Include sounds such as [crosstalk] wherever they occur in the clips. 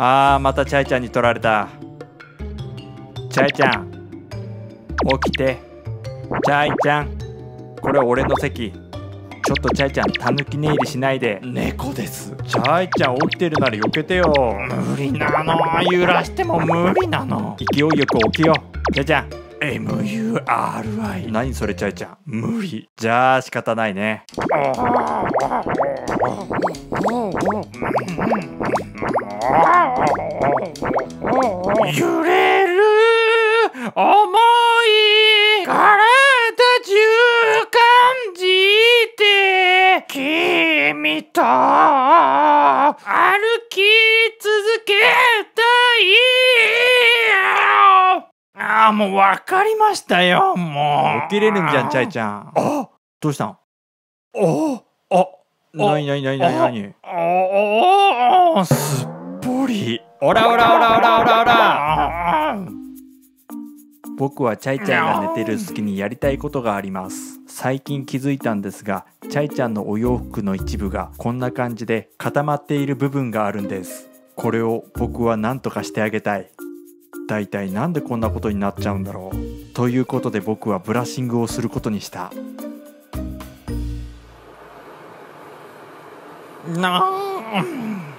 あーまたチャイちゃんに取られた。チャイちゃん起きて。チャイちゃんこれ俺の席。ちょっとチャイちゃんたぬき寝入りしないで。猫です。チャイちゃん起きてるなら避けてよ。無理なの。揺らしても無理なの。勢いよく起きよう。チャイちゃん。MURI 何それチャイちゃん。無理。じゃあ仕方ないね [laughs] 揺れる思い体中感じて君と歩き続けたいああもう分かりましたよもう起きれるんじゃんチャイちゃんあどうしたんああなになになになになにああすっぽりオラオラオラオラオラ。オラ僕はチャイちゃんが寝てる隙にやりたいことがあります。最近気づいたんですがチャイちゃんのお洋服の一部がこんな感じで固まっている部分があるんです。これを僕は何とかしてあげたい。だいたいなんでこんなことになっちゃうんだろう。ということで僕はブラッシングをすることにした。な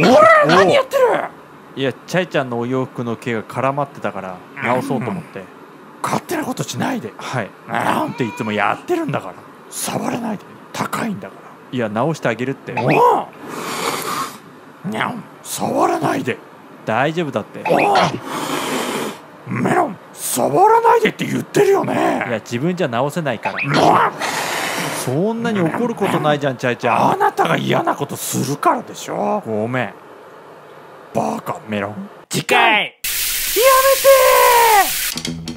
おら何やってる？いやチャイちゃんのお洋服の毛が絡まってたから直そうと思って。勝手なことしないで。はい。なんていつもやってるんだから。触らないで。高いんだから。いや直してあげるって。おにゃん。触らないで。大丈夫だって。メロン。触らないでって言ってるよね。いや自分じゃ直せないからそんなに怒ることないじゃんチャイちゃん。あなたが嫌なことするからでしょ。ごめん。バカメロン。次回。やめて